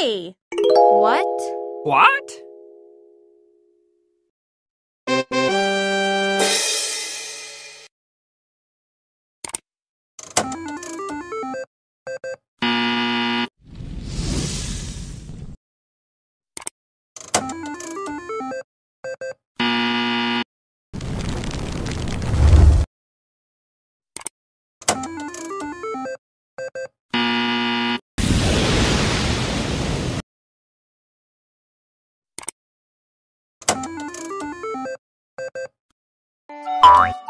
What? What? Bye.